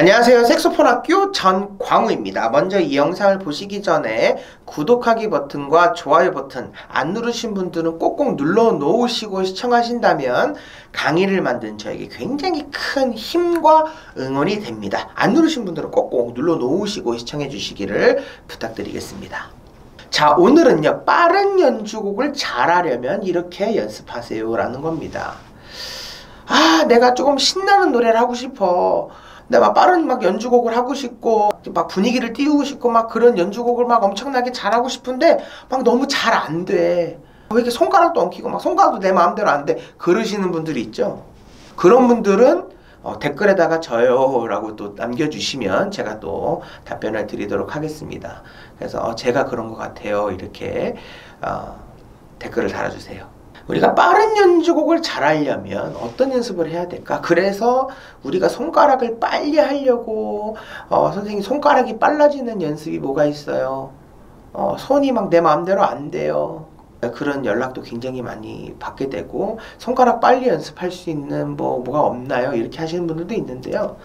안녕하세요. 색소폰 학교 전광우입니다. 먼저 이 영상을 보시기 전에 구독하기 버튼과 좋아요 버튼 안 누르신 분들은 꼭꼭 눌러 놓으시고 시청하신다면 강의를 만든 저에게 굉장히 큰 힘과 응원이 됩니다. 안 누르신 분들은 꼭꼭 눌러 놓으시고 시청해 주시기를 부탁드리겠습니다. 자, 오늘은요. 빠른 연주곡을 잘하려면 이렇게 연습하세요 라는 겁니다. 아, 내가 조금 신나는 노래를 하고 싶어. 내가 막 빠른 막 연주곡을 하고 싶고 막 분위기를 띄우고 싶고 막 그런 연주곡을 막 엄청나게 잘하고 싶은데 막 너무 잘 안 돼. 왜 이렇게 손가락도 엉키고 막 손가락도 내 마음대로 안 돼. 그러시는 분들이 있죠. 그런 분들은 어, 댓글에다가 저요라고 또 남겨주시면 제가 또 답변을 드리도록 하겠습니다. 그래서 어, 제가 그런 것 같아요. 이렇게 어, 댓글을 달아주세요. 우리가 빠른 연주곡을 잘하려면 어떤 연습을 해야 될까? 그래서 우리가 손가락을 빨리 하려고 어, 선생님 손가락이 빨라지는 연습이 뭐가 있어요? 어, 손이 막 내 마음대로 안 돼요. 그런 연락도 굉장히 많이 받게 되고 손가락 빨리 연습할 수 있는 뭐 뭐가 없나요? 이렇게 하시는 분들도 있는데요.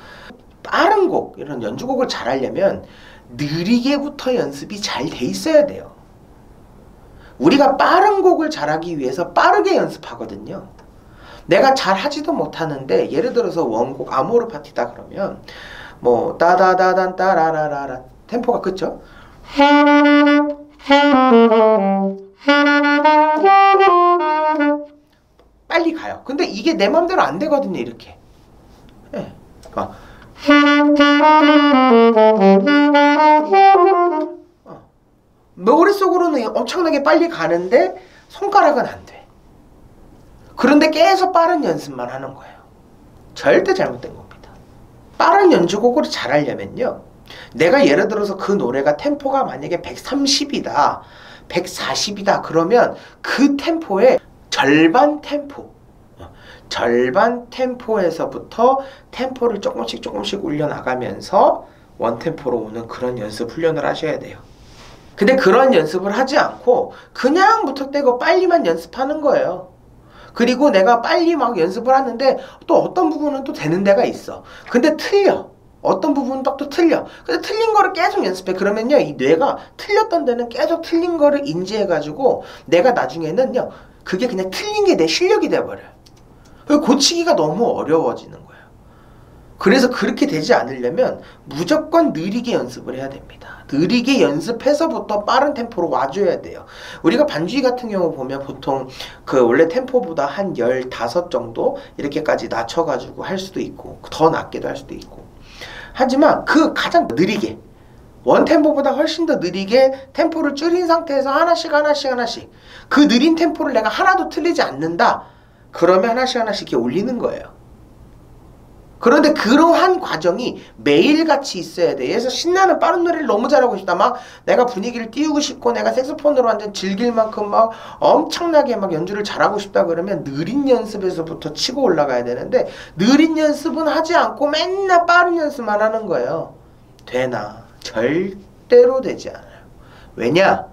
빠른 곡 이런 연주곡을 잘하려면 느리게부터 연습이 잘 돼 있어야 돼요. 우리가 빠른 곡을 잘하기 위해서 빠르게 연습하거든요. 내가 잘 하지도 못하는데 예를 들어서 원곡 아모르 파티다 그러면 뭐 따다다단 따라라라라 템포가 그죠? 빨리 가요. 근데 이게 내 맘대로 안 되거든요, 이렇게. 네. 막 머릿속으로는 엄청나게 빨리 가는데 손가락은 안 돼. 그런데 계속 빠른 연습만 하는 거예요. 절대 잘못된 겁니다. 빠른 연주곡으로 잘하려면요. 내가 예를 들어서 그 노래가 템포가 만약에 130이다, 140이다, 그러면 그 템포의 절반 템포, 절반 템포에서부터 템포를 조금씩 조금씩 올려나가면서 원템포로 오는 그런 연습 훈련을 하셔야 돼요. 근데 그런 연습을 하지 않고 그냥 무턱대고 빨리만 연습하는 거예요. 그리고 내가 빨리 막 연습을 하는데 또 어떤 부분은 또 되는 데가 있어. 근데 틀려. 어떤 부분은 또, 또 틀려. 근데 틀린 거를 계속 연습해. 그러면요, 이 뇌가 틀렸던 데는 계속 틀린 거를 인지해가지고 내가 나중에는요, 그게 그냥 틀린 게 내 실력이 돼버려요. 고치기가 너무 어려워지는 거예요. 그래서 그렇게 되지 않으려면 무조건 느리게 연습을 해야 됩니다. 느리게 연습해서부터 빠른 템포로 와줘야 돼요. 우리가 반주기 같은 경우 보면 보통 그 원래 템포보다 한 15 정도 이렇게까지 낮춰가지고 할 수도 있고 더 낮게도 할 수도 있고 하지만 그 가장 느리게 원템포보다 훨씬 더 느리게 템포를 줄인 상태에서 하나씩 하나씩 하나씩 그 느린 템포를 내가 하나도 틀리지 않는다 그러면 하나씩 하나씩 이렇게 올리는 거예요. 그런데 그러한 과정이 매일같이 있어야 돼. 그래서 신나는 빠른 노래를 너무 잘하고 싶다. 막 내가 분위기를 띄우고 싶고 내가 색소폰으로 완전 즐길 만큼 막 엄청나게 막 연주를 잘하고 싶다 그러면 느린 연습에서부터 치고 올라가야 되는데 느린 연습은 하지 않고 맨날 빠른 연습만 하는 거예요. 되나? 절대로 되지 않아요. 왜냐?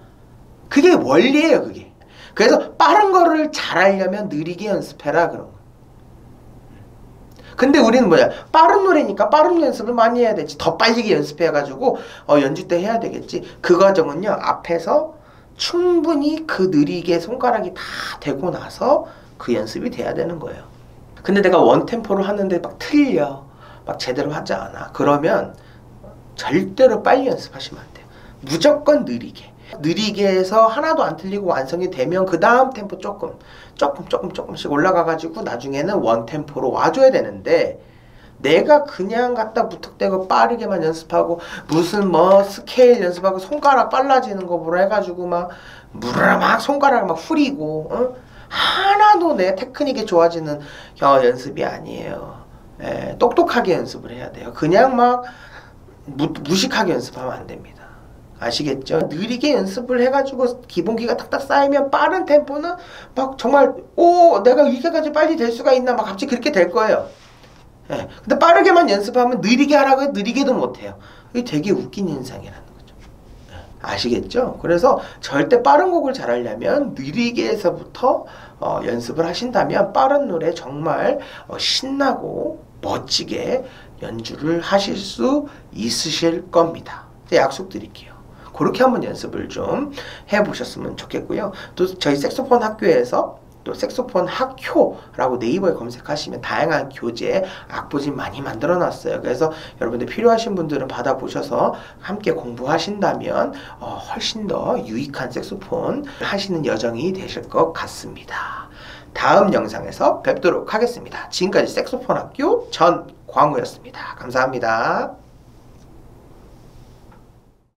그게 원리예요, 그게. 그래서 빠른 거를 잘하려면 느리게 연습해라 그런 거. 근데 우리는 뭐야? 빠른 노래니까 빠른 연습을 많이 해야 되지. 더 빨리 연습해가지고 어, 연주 때 해야 되겠지. 그 과정은요 앞에서 충분히 그 느리게 손가락이 다 되고 나서 그 연습이 돼야 되는 거예요. 근데 내가 원템포로 하는데 막 틀려. 막 제대로 하지 않아. 그러면 절대로 빨리 연습하시면 안 돼요. 무조건 느리게 느리게 해서 하나도 안 틀리고 완성이 되면 그 다음 템포 조금 조금 조금 조금씩 올라가 가지고 나중에는 원 템포로 와줘야 되는데 내가 그냥 갖다 무턱대고 빠르게만 연습하고 무슨 뭐 스케일 연습하고 손가락 빨라지는 거 보라 해가지고 막 물을 막 손가락을 막 후리고 어? 하나도 내 테크닉이 좋아지는 어, 연습이 아니에요. 예, 똑똑하게 연습을 해야 돼요. 그냥 막 무, 무식하게 연습하면 안 됩니다. 아시겠죠? 느리게 연습을 해가지고 기본기가 탁탁 쌓이면 빠른 템포는 막 정말 오 내가 이렇게까지 빨리 될 수가 있나 막 갑자기 그렇게 될 거예요. 예. 근데 빠르게만 연습하면 느리게 하라고 해도 느리게도 못해요. 이게 되게 웃긴 현상이라는 거죠. 예. 아시겠죠? 그래서 절대 빠른 곡을 잘하려면 느리게에서부터 어, 연습을 하신다면 빠른 노래 정말 어, 신나고 멋지게 연주를 하실 수 있으실 겁니다. 약속드릴게요. 그렇게 한번 연습을 좀 해보셨으면 좋겠고요. 또 저희 색소폰 학교에서 또 색소폰 학교라고 네이버에 검색하시면 다양한 교재 악보집 많이 만들어 놨어요. 그래서 여러분들 필요하신 분들은 받아보셔서 함께 공부하신다면 어, 훨씬 더 유익한 색소폰 하시는 여정이 되실 것 같습니다. 다음 영상에서 뵙도록 하겠습니다. 지금까지 색소폰 학교 전광우였습니다. 감사합니다.